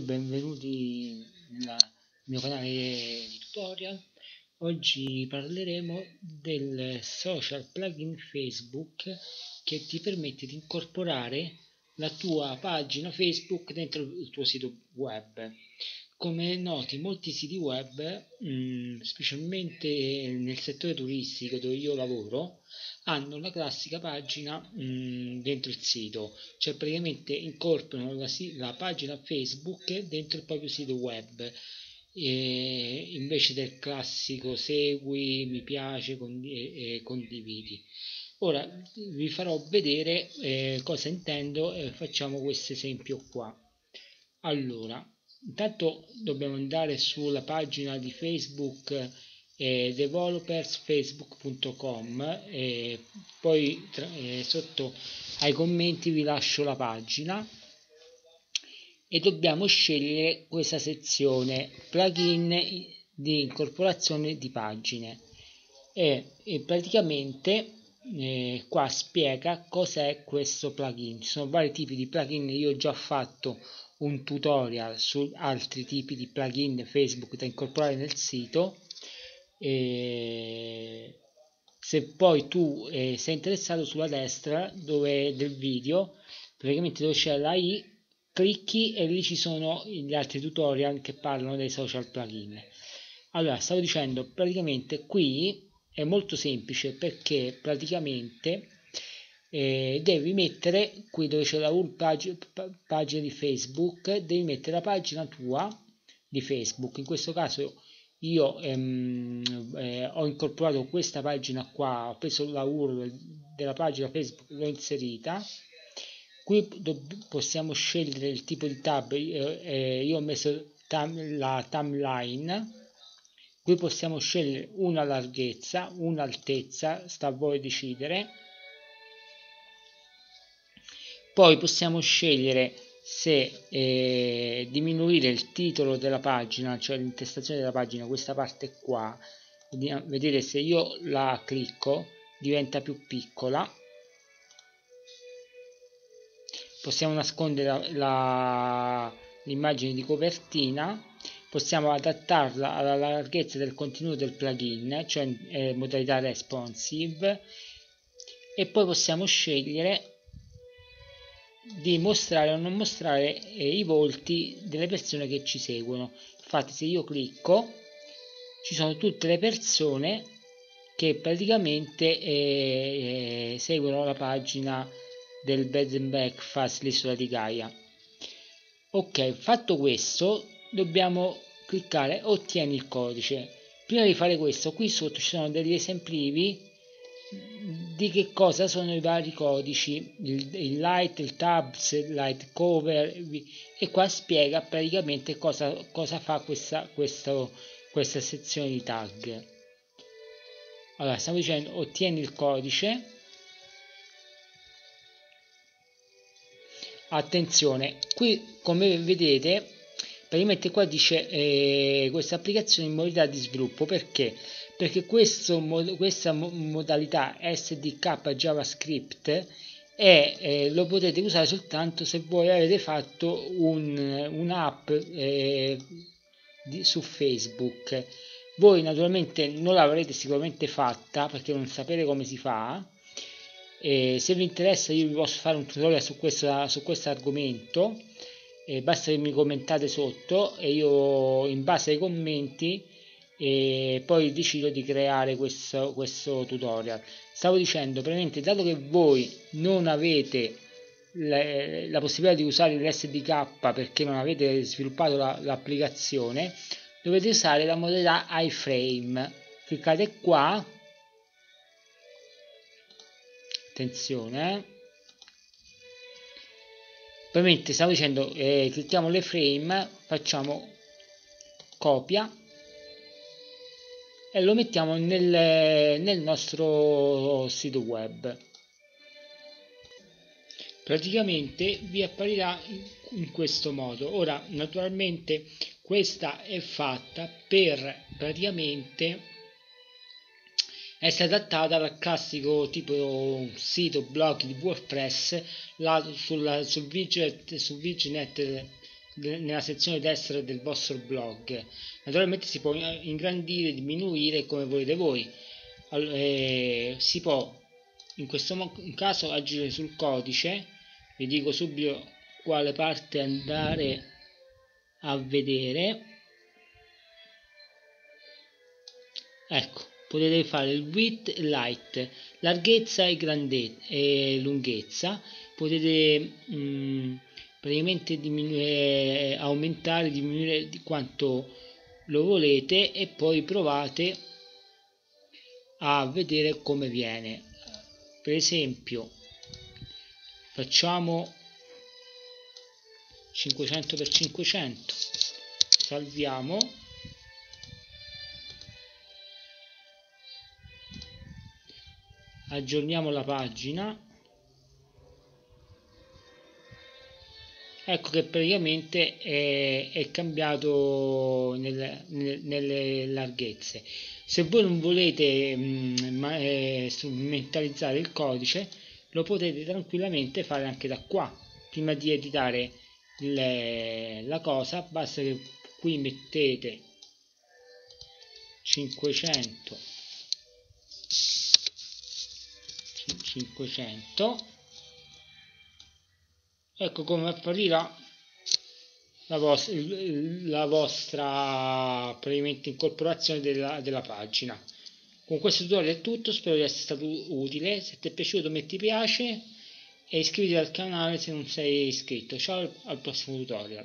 benvenuti nel mio canale di tutorial. Oggi parleremo del social plugin Facebook che ti permette di incorporare la tua pagina Facebook dentro il tuo sito web. Come noti, molti siti web, mh, mm, specialmente nel settore turistico dove io lavoro, hanno la classica pagina mh, mm, dentro il sito, cioè praticamente incorporano la, la, pagina Facebook dentro il proprio sito web. E invece del classico segui, mi piace condi e condividi. Ora vi farò vedere eh, cosa intendo e facciamo questo esempio qua. Allora, intanto dobbiamo andare sulla pagina di Facebook eh, developersfacebook.com e poi eh, sotto ai commenti vi lascio la pagina. E dobbiamo scegliere questa sezione plugin di incorporazione di pagine. E, e praticamente eh, qua spiega cos'è questo plugin. Ci sono vari tipi di plugin io ho già fatto un tutorial su altri tipi di plugin Facebook da incorporare nel sito. E se poi tu eh, sei interessato sulla destra dove del video praticamente dove c'è la i clicchi e lì ci sono gli altri tutorial che parlano dei social plugin. Allora stavo dicendo praticamente qui è molto semplice perché praticamente eh, devi mettere qui dove c'è la pagina, pagina di facebook devi mettere la pagina tua di facebook. In questo caso io ehm, eh, ho incorporato questa pagina qua ho preso la URL della pagina facebook l'ho inserita. Qui possiamo scegliere il tipo di tab eh, eh, io ho messo tam la timeline. Qui possiamo scegliere una larghezza un'altezza sta a voi decidere poi possiamo scegliere se eh, diminuire il titolo della pagina cioè l'intestazione della pagina questa parte qua. Vedete se io la clicco diventa più piccola. Possiamo nascondere l'immagine di copertina. Possiamo adattarla alla larghezza del contenuto del plugin, cioè eh, modalità responsive, e poi possiamo scegliere di mostrare o non mostrare eh, i volti delle persone che ci seguono. Infatti se io clicco ci sono tutte le persone che praticamente eh, eh seguono la pagina del bed and breakfast l'isola di Gaia. Ok, fatto questo dobbiamo cliccare ottieni il codice prima di fare questo qui sotto ci sono degli esemplivi di che cosa sono i vari codici il, il light, il tabs, il light cover e qua spiega praticamente cosa, cosa fa questa, questo, questa sezione di tag. Allora stiamo dicendo ottieni il codice. Attenzione qui come vedete praticamente qua dice eh, questa applicazione in modalità di sviluppo perché perché questo, questa modalità SDK JavaScript è, eh, lo potete usare soltanto se voi avete fatto un'app un eh, su Facebook. Voi naturalmente non l'avrete sicuramente fatta perché non sapete come si fa. E se vi interessa io vi posso fare un tutorial su questo, su questo argomento. Eh, basta che mi commentate sotto e io in base ai commenti eh, poi decido di creare questo, questo tutorial. Stavo dicendo praticamente dato che voi non avete le, la possibilità di usare l'SDK perché non avete sviluppato l'applicazione la, dovete usare la modalità iframe. Cliccate qua. Attenzione eh. Ovviamente stavo dicendo eh, clicchiamo le frame facciamo copia e lo mettiamo nel, nel nostro sito web. Praticamente vi apparirà in questo modo. Ora naturalmente questa è fatta per praticamente essere adattata al classico tipo sito blog di WordPress là sul, sul widget sul widget nella sezione destra del vostro blog. Naturalmente si può ingrandire diminuire come volete voi. Eh, si può in questo caso agire sul codice. Vi dico subito quale parte andare a vedere. Ecco potete fare il width e light larghezza e grandezza e lunghezza. Potete mh, mm, praticamente diminuire aumentare diminuire di quanto lo volete e poi provate a vedere come viene. Per esempio facciamo 500 x 500 salviamo aggiorniamo la pagina ecco che praticamente è, è cambiato nel, nel, nelle larghezze. Se voi non volete mh, mm, ma, eh, strumentalizzare il codice lo potete tranquillamente fare anche da qua. Prima di editare le, la cosa basta che qui mettete 500 500 ecco come apparirà la, vostra, la vostra praticamente incorporazione della, della pagina. Con questo tutorial è tutto spero di essere stato utile. Se ti è piaciuto metti piace e iscriviti al canale se non sei iscritto. Ciao al prossimo tutorial